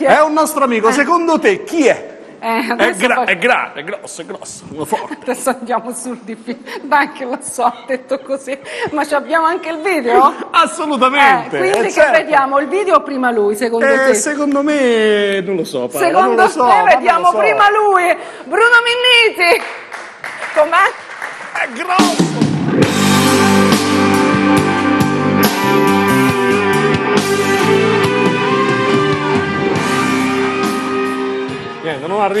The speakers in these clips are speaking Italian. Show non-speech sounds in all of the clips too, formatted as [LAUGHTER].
Chi è? È un nostro amico, secondo te chi è? Eh, È, gra- è grande, è grosso, è grosso, forte. adesso andiamo sul difficile. Dai che lo so, ho detto così. Ma ci abbiamo anche il video? [LAUGHS] Eh, Assolutamente. quindi eh, che certo. vediamo? Il video o prima lui, secondo Eh, te? secondo me non lo so, Paola, Secondo so, me lo vediamo so. prima lui, Bruno Minniti. Com'è? È grosso.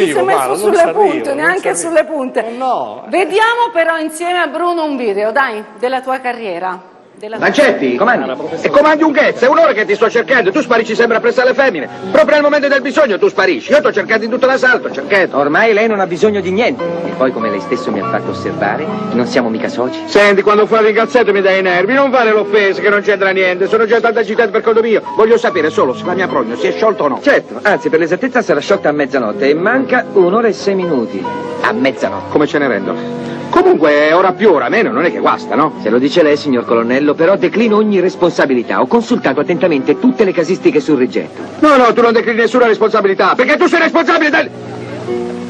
Arrivo, messo non sulle arrivo, punte, non neanche arrivo. sulle punte. Eh, no. Vediamo però insieme a Bruno un video, dai, della tua carriera. Lancetti, comandi. E comandi un ghezzo, è un'ora che ti sto cercando, tu sparisci sempre appresso alle femmine. Proprio nel momento del bisogno tu sparisci. Io ti ho cercato in tutto l'assalto, cercato. Ormai lei non ha bisogno di niente. E poi, come lei stesso mi ha fatto osservare, non siamo mica soci. Senti, quando fuori il calzetto mi dai i nervi, non fare l'offesa che non c'entra niente, sono già tanto agitato per conto mio. Voglio sapere solo se la mia progna si è sciolta o no. Certo, anzi, per l'esattezza sarà sciolta a mezzanotte e manca un'ora e sei minuti. A mezzanotte. Come ce ne rendo? Comunque, ora più, ora meno, non è che guasta, no? Se lo dice lei, signor colonnello, però declino ogni responsabilità. Ho consultato attentamente tutte le casistiche sul rigetto. No, no, tu non declini nessuna responsabilità, perché tu sei responsabile del...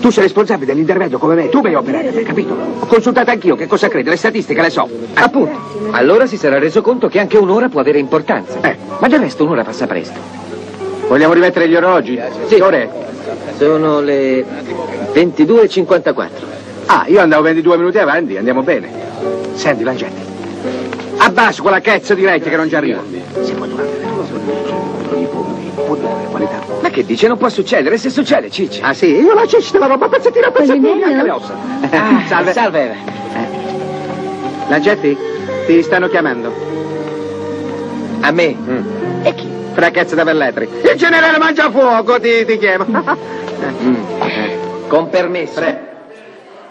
Tu sei responsabile dell'intervento come me, tu mi hai operato, hai capito? Ho consultato anch'io, che cosa crede, le statistiche le so. Appunto. Allora si sarà reso conto che anche un'ora può avere importanza. Eh. Ma del resto un'ora passa presto. Vogliamo rimettere gli orologi? Sì, ore. Sono le 22.54. Ah, io andavo 22 minuti avanti, andiamo bene. Senti, Langetti. Abbasso quella cazzo di rete che non ci arriva. Si può durare i punti, può durare qualità. Ma che dice? Non può succedere. Se succede, Cicci. Ah sì, io la ciccia la roba pezzettino a pezzettino, anche le ossa. Ah, [LAUGHS] salve. Salve. Langetti, ti stanno chiamando. A me. E chi? Fra cazzo da velletri. Il generale Mangiafuoco ti, ti chiama. [LAUGHS] Con permesso.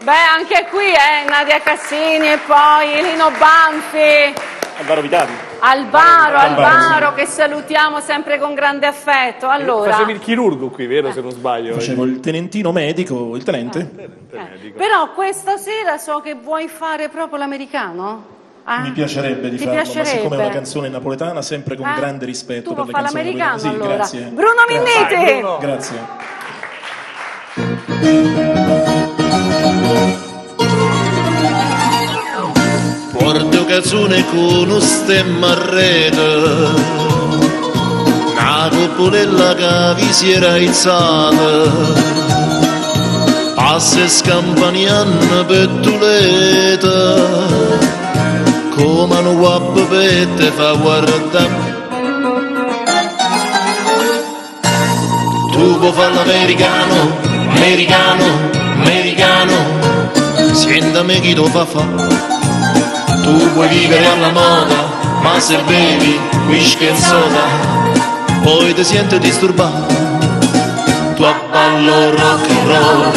Beh, anche qui, eh, Nadia Cassini e poi Lino Banfi, Alvaro Vitali. Alvaro, Alvaro, Alvaro, che salutiamo sempre con grande affetto. Allora, Facevi il chirurgo qui, vero, se non sbaglio? Facevo il tenentino medico, il tenente. eh, però questa sera so che vuoi fare proprio l'americano? Ah? Mi piacerebbe di Ti farlo, piacerebbe? ma siccome è una canzone napoletana, sempre con Ah, grande rispetto tu per le fare canzoni l'americano napoletane. Sì, allora? grazie. Bruno Minniti! Bruno. Grazie. Canzone con stemma a rete Una copolella che vi si era aizzata Passa scampanianna pettuleta Come un guappo per te fa guardare Tu puoi fare l'americano, americano, americano. Sientami chi lo fa fa tu puoi vivere alla moda, ma se bevi whisky e soda, poi ti senti disturbato. Tu ballo rock and roll,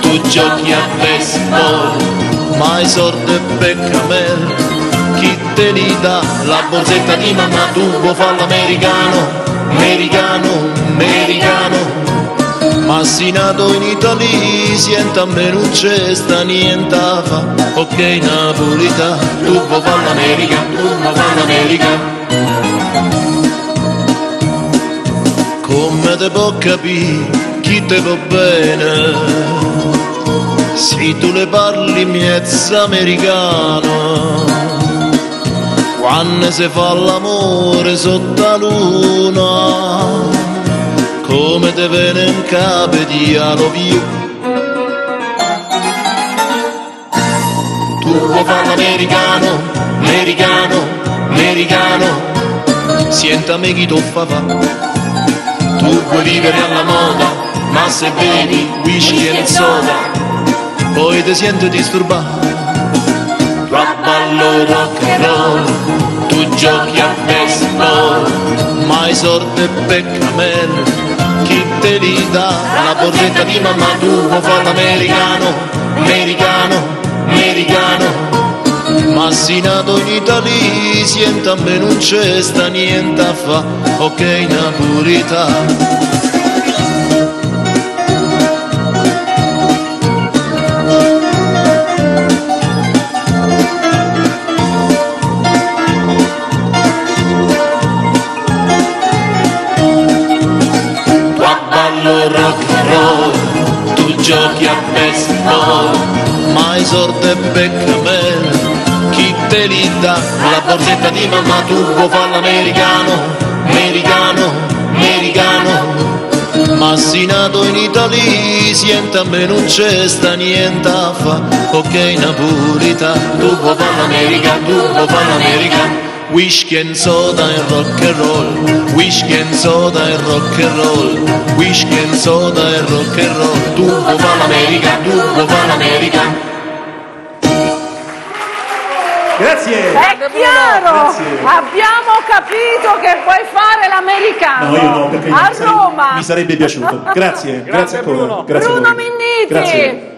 tu giochi a baseball, ma i soldi per camel, chi te li dà? La borsetta di mamma, tu puoi fare l'americano, americano, americano. Ma si nato in Italia, sienta a me non c'è sta niente fa. Ok napolità, tu vuoi l'America, tu vuoi l'America. Come te può capire chi te va bene? Se tu le parli miezza americano. Quando si fa l'amore sotto la luna come te viene in di love you Tu vuoi fare l'americano, americano, americano. Sientami chi tu fa Tu vuoi vivere alla moda, ma se bevi whisky e soda. Poi ti senti disturbato Tu ballo rock and roll, tu giochi a baseball. Ma i sordi per camel chi te li dà? La borsetta di mamma tu vuoi fare l'americano, americano, americano Ma si nato in Italia, sienta me non c'è sta niente a fa Ok napolità a baseball, ma i sordi e beccamel, chi te li dà? La borsetta di mamma tu vuoi fare l'americano, americano, americano. Ma si nato in Italia, sienta a me non c'è sta niente a fa Ok Napolita, tu vuoi fare l'America, tu vuoi fare l'America Whisky and soda e rock and roll Whisky and soda e rock and roll Whisky and soda e rock and roll Tu vuoi fare l'America, tu vuoi fare l'America Grazie! È chiaro! Grazie. Abbiamo capito che puoi fare l'americano. No, io no, perché a mi, Roma. mi sarebbe piaciuto. [LAUGHS] Grazie, grazie, ancora. Bruno. Grazie a Bruno voi. Minniti. Grazie.